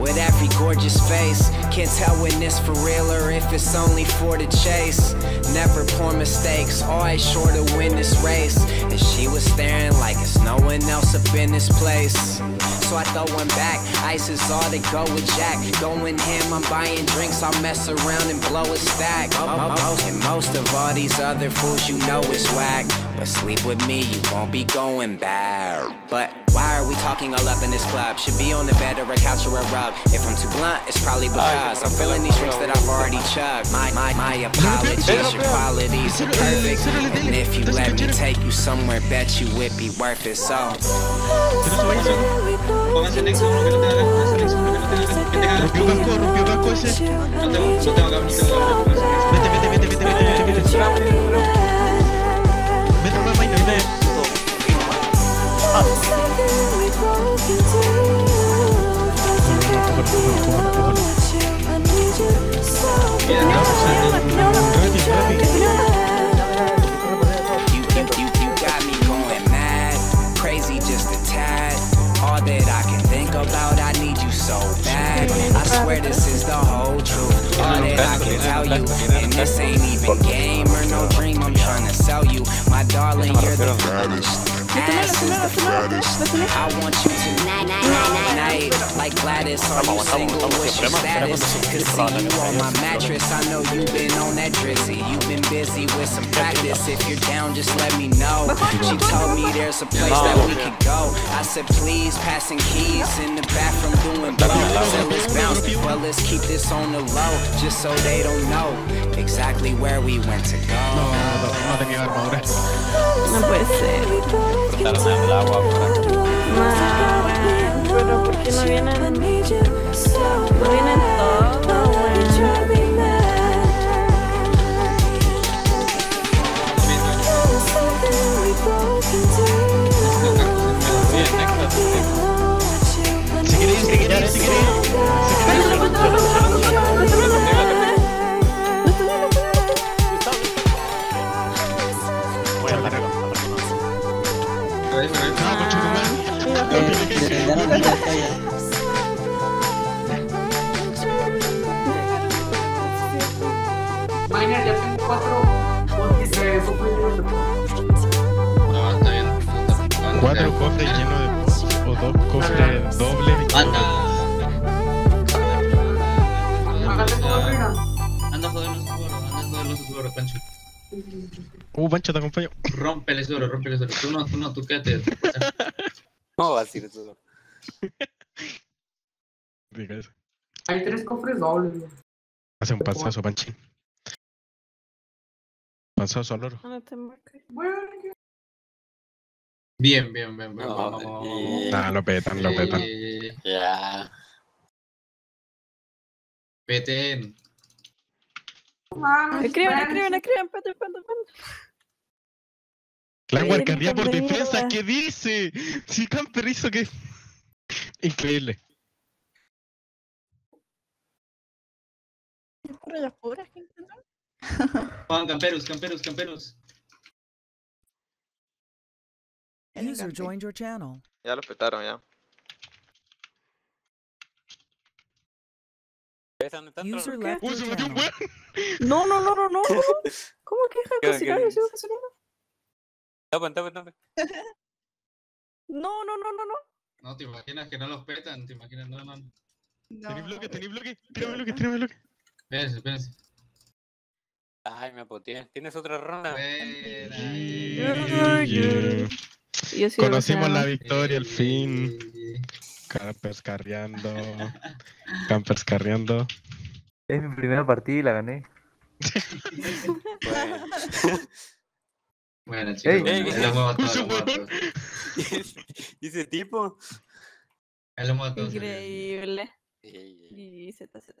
with every gorgeous face. Can't tell when it's for real or if it's only for the chase. Never poor mistakes, always sure to win this race. And she was staring like it's no one else up in this place. So I throw one back. Ice is all to go with Jack. Going ham, I'm buying drinks. I'll mess around and blow a stack. And most of all these other fools you know is whack. But sleep with me, you won't be going bad. But why are we talking all up in this club? Should be on the bed or a couch or a rug. If I'm too blunt, it's probably because I'm feeling these drinks that I've already chugged. My my my apologies, your qualities are perfect. And if you let me take you somewhere, bet you it be worth it. So. Pónganse next uno que no tenga gas, pónganse next uno que no tenga gas. Que tenga gas. Rompió casco, rompió casco ese. No tengo, no tengo gas, no tengo gas. pónganse next. Vete, vete, vete, vete, vete, vete, vete. Vete, no, no, no, no. You, bad. I swear this is the whole truth. All that I can tell you, and this ain't even game or no dream. I'm trying to sell you, my darling. You're the baddest. Ass is the fattest. I want you to night, night, night, night. Like Gladys, are you single? What's your status? Cause see you on my mattress. I know you've been on that drizzy. You've been busy with some practice. If you're down, just let me know. She told me there's a place that we could go. I said, please, passing keys in the bathroom doing blow. Till it's bounce. Well, let's keep this on the low, just so they don't know exactly where we went to go. No, puede ser. Cortaron el agua por aquí. No, bueno, pero ¿por qué no vienen? No vienen Cuatro cofres llenos de. O dos cofres dobles. Anda. Anda a su oro, anda a su oro, Pancho. Uh, Pancho, te acompaño. Oro, rómpele su oro. Tú no, tú no, tú quédate. No va a decir eso. Hay tres cofres dobles. Hace un panzazo, Panchín. Panzazo al oro. No te marques. Bueno, Bien, bien, bien. bien. No, ah, lo petan, lo petan. Ya. Peten. Escriban, escriban, escriban, peten, peten, peten. La por defensa, ¿qué dice? Si Camper hizo que. Increíble. Juan, camperos, camperos, camperos. User joined your channel. Ya lo petaron, ya. ¿Ves dónde está User left your channel. No, no, no, no, no. no. ¿Cómo que deja ¿Qué- de cocinar? qué Yo sigo cocinando. Topen, topen, topen. No, no, no, no, no. No, te imaginas que no los petan, te imaginas, no, no. no. ¿Tenés bloque? ¿Tenés bloque? Tírame bloque, tírame bloque. Espérense, espérense. Ay, me apoteé. ¿Tienes otra ronda? Ven Yeah, yeah. Conocimos la victoria, el fin. Campers carreando. Campers carreando. Es mi primera partida y la gané. bueno. chicos, Dice tipo. Increíble. Y Z, Z.